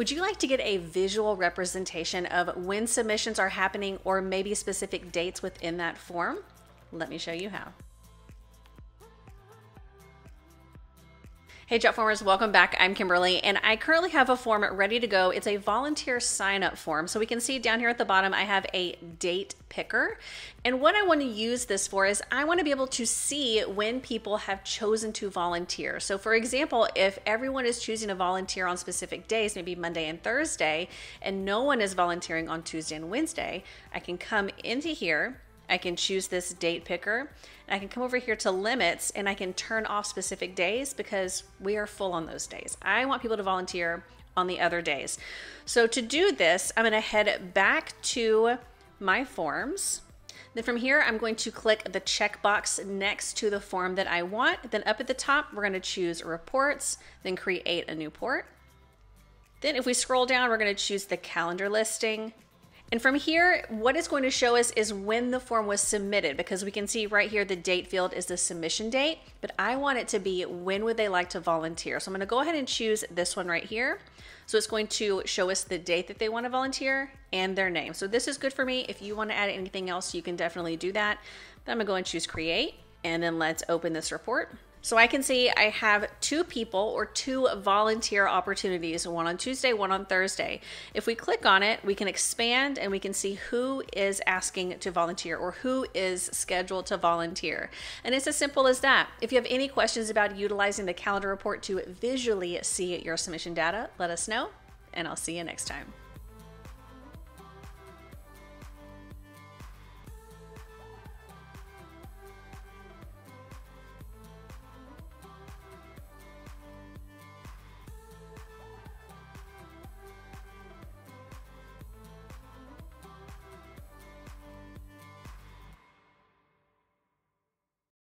Would you like to get a visual representation of when submissions are happening or maybe specific dates within that form? Let me show you how. Hey Jotformers, welcome back. I'm Kimberly and I currently have a form ready to go. It's a volunteer sign up form. So we can see down here at the bottom, I have a date picker. And what I want to use this for is I want to be able to see when people have chosen to volunteer. So for example, if everyone is choosing to volunteer on specific days, maybe Monday and Thursday, and no one is volunteering on Tuesday and Wednesday, I can come into here I can choose this date picker. And I can come over here to limits and I can turn off specific days because we are full on those days. I want people to volunteer on the other days. So to do this, I'm going to head back to my forms. Then from here, I'm going to click the checkbox next to the form that I want. Then up at the top, we're going to choose reports, then create a new port. Then if we scroll down, we're going to choose the calendar listing, and from here, what it's going to show us is when the form was submitted because we can see right here the date field is the submission date, but I want it to be when would they like to volunteer. So I'm going to go ahead and choose this one right here. So it's going to show us the date that they want to volunteer and their name. So this is good for me. If you want to add anything else, you can definitely do that. But I'm going to go and choose create and then let's open this report. So I can see I have two people or two volunteer opportunities, one on Tuesday, one on Thursday. If we click on it, we can expand and we can see who is asking to volunteer or who is scheduled to volunteer. And it's as simple as that. If you have any questions about utilizing the calendar report to visually see your submission data, let us know and I'll see you next time.